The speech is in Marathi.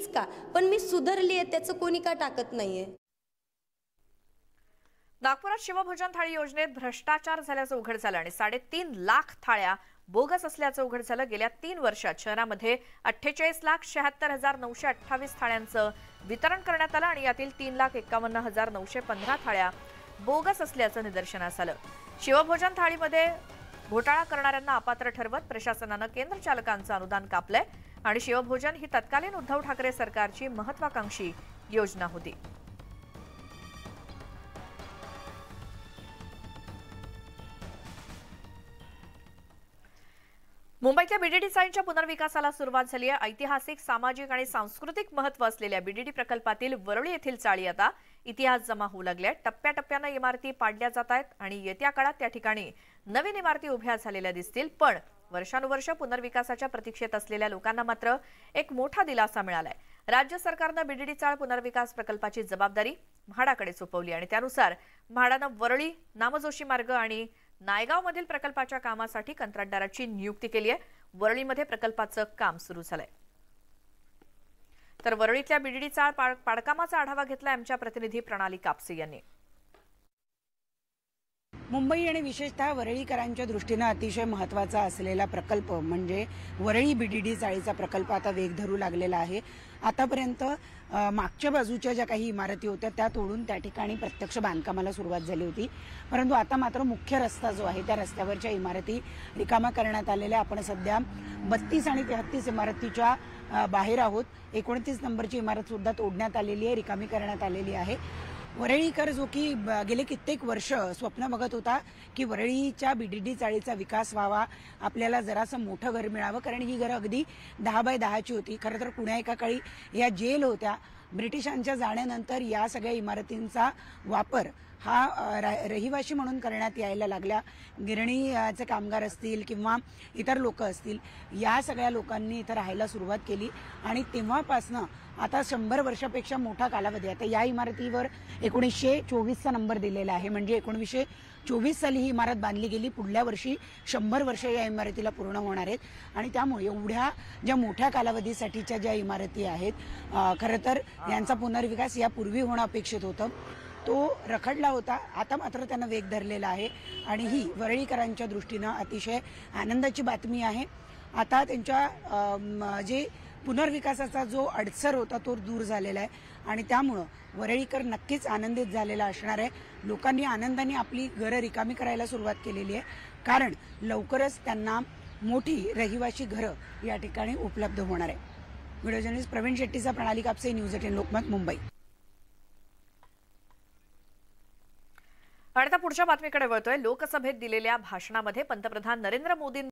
मीच का? पण मी सुधरली आहे त्याचं कोणी का टाकत नाहीये? नागपुरात शिवभोजन थाळी योजनेत भ्रष्टाचार झाल्याचं उघड झालं आणि साडेतीन लाख थाळ्या बोगस असल्याचं उघड झालं. गेल्या तीन वर्षात शहरामध्ये अठ्ठेचाळीस लाख शहात्तर हजार नऊशे अठ्ठावीस थाळ्यांचं वितरण करण्यात आलं आणि यातील तीन लाख एकावन्न हजार नऊशे पंधरा थाळ्या बोगस असल्याचं निदर्शनास आलं. शिवभोजन थाळीमध्ये घोटाळा करणाऱ्यांना अपात्र ठरवत प्रशासनानं केंद्र चालकांचं अनुदान कापलंय. आणि शिवभोजन ही तत्कालीन उद्धव ठाकरे सरकारची महत्वाकांक्षी योजना होती. मुंबईतल्या बीडीडी साईनच्या पुनर्विकासाला सुरुवात झाली आहे. ऐतिहासिक सामाजिक आणि सांस्कृतिक महत्त्व असलेल्या बीडीडी प्रकल्पातील वरळी येथील चाळी आता इतिहास जमा होऊ लागल्या टप्प्याटप्प्यानं इमारती पाडल्या जात आहेत आणि येत्या काळात त्या ठिकाणी नवीन इमारती उभ्या झालेल्या दिसतील. पण वर्षानुवर्ष पुनर्विकासाच्या प्रतीक्षेत असलेल्या लोकांना मात्र एक मोठा दिलासा मिळालाय. राज्य सरकारनं बिडीडी चाळ पुनर्विकास प्रकल्पाची जबाबदारी म्हाडाकडे सोपवली आणि त्यानुसार म्हाडानं वरळी नामजोशी मार्ग आणि नायगावमधील प्रकल्पाच्या कामासाठी कंत्राटदाराची नियुक्ती केली आहे. वरळीमध्ये प्रकल्पाचं काम सुरू झालंय. तर वरळीतल्या बीडीडी चाळ पाडकामाचा आढावा घेतला आमच्या प्रतिनिधी प्रणाली कापसे यांनी. मुंबई आणि विशेषतः वरळीकरांच्या दृष्टीनं अतिशय महत्त्वाचा असलेला प्रकल्प म्हणजे वरळी बीडीडी चाळीचा प्रकल्प आता वेग धरू लागलेला आहे. आतापर्यंत मागच्या बाजूच्या ज्या काही इमारती होत्या त्या तोडून त्या ठिकाणी प्रत्यक्ष बांधकामाला सुरुवात झाली होती. परंतु आता मात्र मुख्य रस्ता जो आहे त्या रस्त्यावरच्या इमारती रिकामा करण्यात आलेल्या आपण सध्या बत्तीस आणि तेहत्तीस इमारतीच्या बाहेर आहोत. एकोणतीस नंबरची इमारत सुद्धा तोडण्यात आलेली आहे रिकामी करण्यात आलेली आहे. वरळीकर जो की ब- गेले कित्येक वर्ष स्वप्न बघत होता की वरळीच्या बीडीडी चाळीचा विकास व्हावा आपल्याला जरासं मोठं घर मिळावं कारण ही घरं अगदी दहा बाय दहाची होती. खरं तर पुण्या एका काळी या जेल होत्या. ब्रिटिशांच्या जाण्यानंतर या सगळ्या इमारतींचा वापर हा रा- रहिवाशी म्हणून करण्यात यायला लागल्या. गिरणीचे कामगार असतील किंवा इतर लोक असतील या सगळ्या लोकांनी इथं राहायला सुरुवात केली. आणि तेव्हापासनं आता शंभर वर्षापेक्षा मोठा कालावधी आहे. आता या इमारतीवर एकोणीसशे चोवीसचा नंबर दिलेला आहे. म्हणजे एकोणीसशे चोवीस साली ही इमारत बांधली गेली. पुढल्या वर्षी शंभर वर्ष या इमारतीला पूर्ण होणार आहेत. आणि त्यामुळे एवढ्या ज्या मोठ्या कालावधीसाठीच्या ज्या इमारती आहेत खरं तर यांचा पुनर्विकास यापूर्वी होणं अपेक्षित होतं. तो रखडला होता. आता मात्र त्यानं वेग धरलेला आहे. आणि ही वरळीकरांच्या दृष्टीनं अतिशय आनंदाची बातमी आहे. आता त्यांच्या जे पुनर्विकासाचा जो अडसर होता तो दूर झालेला आहे. आणि त्यामुळं वरळीकर नक्कीच आनंदित झालेला असणार आहे. लोकांनी आनंदाने आपली घरं रिकामी करायला सुरुवात केलेली आहे. कारण लवकरच त्यांना मोठी रहिवाशी घरं या ठिकाणी उपलब्ध होणार आहे. व्हिडिओ जर्नलिस्ट प्रवीण शेट्टीचा प्रणाली कापसे न्यूज एटीन लोकमत मुंबई. आणि आता पुढच्या बातमीकडे वळतोय. लोकसभेत दिलेल्या भाषणामध्ये पंतप्रधान नरेंद्र मोदी